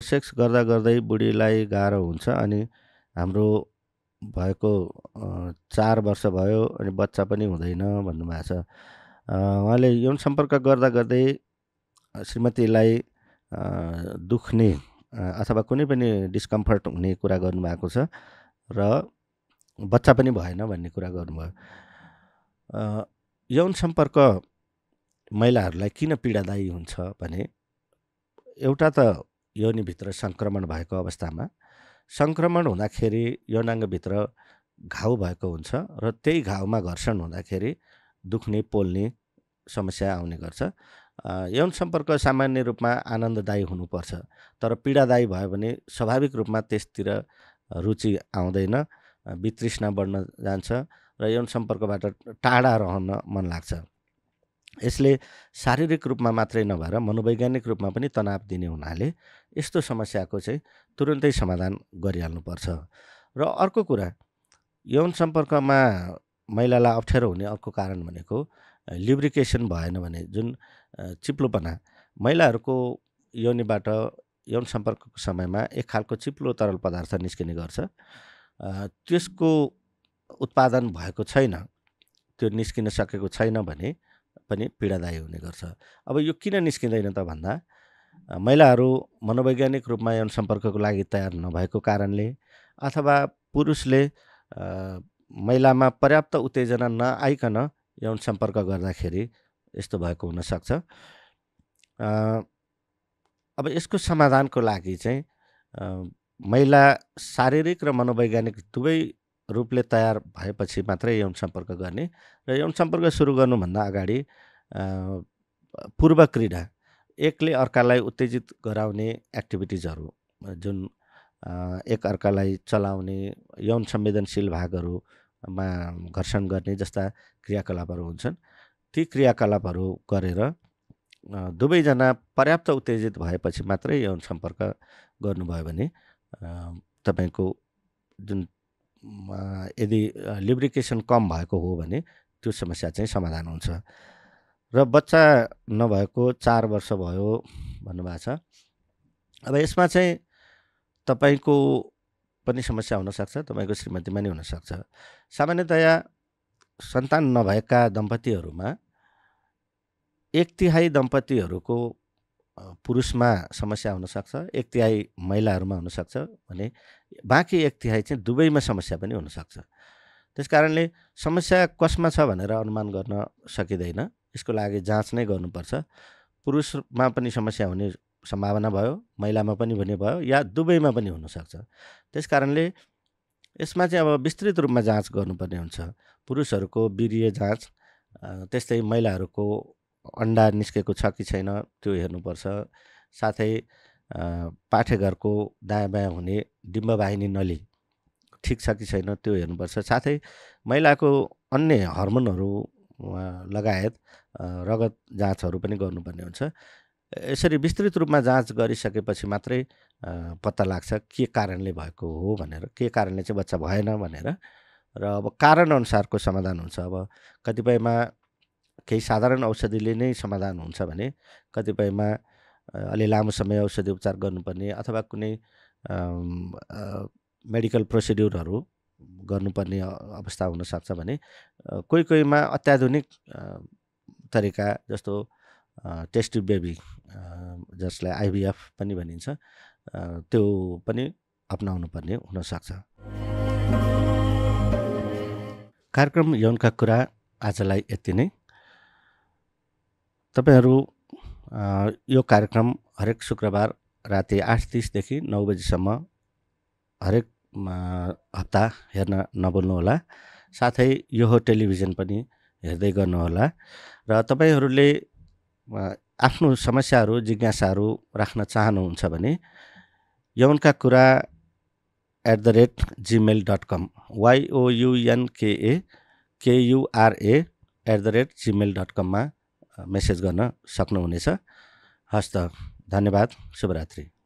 Sex गर्दा गर्दै बुढीलाई गाह्रो हुन्छ अनि हाम्रो भएको चार वर्ष भयो अनि बच्चा पनि हुँदैन भन्नुभएको छ। उहाँले यौन सम्पर्क गर्दा गर्दै श्रीमतीलाई दुख्ने अथवा कुनै पनि डिस्कम्फर्ट हुने कुरा गर्नुभएको छ र बच्चा पनि भएन भन्ने कुरा गर्नुभयो। यौन सम्पर्क महिलाहरूलाई किन पीडादायी हुन्छ भने एउटा त योनिभित्र सङ्क्रमण भएको अवस्थामा। सङ्क्रमण हुँदाखेरि यौनाङ्गभित्र घाउ भएको हुन्छ र त्यही घाउमा घर्षण हुँदाखेरि दुख्ने पोल्ने समस्या आउने गर्छ। यौन सम्पर्क सामान्य रूपमा आनन्ददायी हुनुपर्छ तर पीडादायी भयो भने स्वाभाविक रूपमा त्यसतिर रुचि आउँदैन वितृष्णा बढ्न जान्छ र यौन सम्पर्कबाट टाढा रहन मन लाग्छ। यसले शारीरिक रूपमा मात्रै नभएर मनोवैज्ञानिक रूपमा पनि तनाव दिने हुनाले यस्तो समस्याको चाहिँ तुरुन्तै समाधान गरिहाल्नुपर्छ। र अर्को कुरा यौन सम्पर्कमा महिलालाई अप्ठ्यारो हुने अर्को कारण भनेको लिब्रिकेसन भएन भने जुन चिप्लोपना महिलाहरूको योनिबाट यौन सम्पर्कको समयमा एक खालको चिप्लो तरल पदार्थ निस्किने गर्छ। त्यसको उत्पादन भएको छैन त्यो निस्किन सकेको छैन भने पनि पीडादायी हुने गर्छ। अब यो किन निस्किँदैन त भन्दा महिलाहरू मनोवैज्ञानिक रूपमा यौन सम्पर्कको लागि तयार नभएको कारणले अथवा पुरुषले महिलामा पर्याप्त उत्तेजना नआइकन यौन सम्पर्क गर्दाखेरि यस्तो भएको हुनसक्छ। अब यसको समाधानको लागि चाहिँ महिला शारीरिक र मनोवैज्ञानिक दुवै रूपले तयार भएपछि मात्रै यौन सम्पर्क गर्ने र यौन सम्पर्क सुरु गर्नुभन्दा अगाडि पूर्व क्रीडा एकले अर्कालाई उत्तेजित गराउने एक्टिभिटिजहरू जुन एक अर्कालाई चलाउने यौन संवेदनशील भागहरूमा घर्षण गर्ने जस्ता क्रियाकलापहरू हुन्छन्। ती क्रियाकलापहरू गरेर दुवैजना पर्याप्त उत्तेजित भएपछि मात्रै यौन सम्पर्क गर्नुभयो भने तपाईँको जुन यदि लिब्रिकेसन कम भएको हो भने त्यो समस्या चाहिँ समाधान हुन्छ। र बच्चा नभएको चार वर्ष भयो भन्नुभएको छ। अब यसमा चाहिँ तपाईँको पनि समस्या हुनसक्छ तपाईँको श्रीमतीमा नि हुनसक्छ। सामान्यतया सन्तान नभएका दम्पतिहरूमा एक तिहाई दम्पतिहरूको पुरुषमा समस्या हुनसक्छ एक तिहाई महिलाहरूमा हुनसक्छ भने बाँकी एक तिहाई चाहिँ दुवैमा समस्या पनि हुनसक्छ। त्यस कारणले समस्या कसमा छ भनेर अनुमान गर्न सकिँदैन। यसको लागि जाँच नै गर्नुपर्छ। पुरुषमा पनि समस्या हुने सम्भावना भयो महिलामा पनि हुने भयो या दुवैमा पनि हुनसक्छ। त्यस कारणले यसमा चाहिँ अब विस्तृत रूपमा जाँच गर्नुपर्ने हुन्छ। पुरुषहरूको वीर्य जाँच त्यस्तै महिलाहरूको अन्डा निस्केको छ कि छैन त्यो हेर्नुपर्छ। साथै पाठेघरको दायाँ बायाँ हुने डिम्बवाहिनी नली ठिक छ कि छैन त्यो हेर्नुपर्छ। साथै महिलाको अन्य हर्मोनहरू लगायत रगत जाँचहरू पनि गर्नुपर्ने हुन्छ। यसरी विस्तृत रूपमा जाँच गरिसकेपछि मात्रै पत्ता लाग्छ के कारणले भएको हो भनेर के कारणले चाहिँ बच्चा भएन भनेर। र अब कारणअनुसारको समाधान हुन्छ। अब कतिपयमा केही साधारण औषधिले नै समाधान हुन्छ भने कतिपयमा अलि लामो समय औषधि उपचार गर्नुपर्ने अथवा कुनै मेडिकल प्रोसिड्युरहरू गर्नुपर्ने अवस्था हुनसक्छ भने कोही कोहीमा अत्याधुनिक तरिका जस्तो टेस्टी बेबी जसलाई आइबिएफ पनि भनिन्छ त्यो पनि अप्नाउनु पर्ने हुनसक्छ कार्यक्रम यौनका कुरा आजलाई यति नै। तपाईँहरू यो कार्यक्रम हरेक शुक्रबार राति आठ तिसदेखि नौ बजीसम्म हरेक हप्ता हेर्न नभुल्नुहोला। साथै यो टेलिभिजन पनि हेर्दै गर्नुहोला र तपाईँहरूले आफ्नो समस्याहरू जिज्ञासाहरू राख्न चाहनुहुन्छ भने यौनका कुरा at the rate gmail dot com Y O U N K A K U R A at the rate gmail dot कममा मेसेज गर्न सक्नुहुनेछ। हस् त धन्यवाद शुभरात्रि।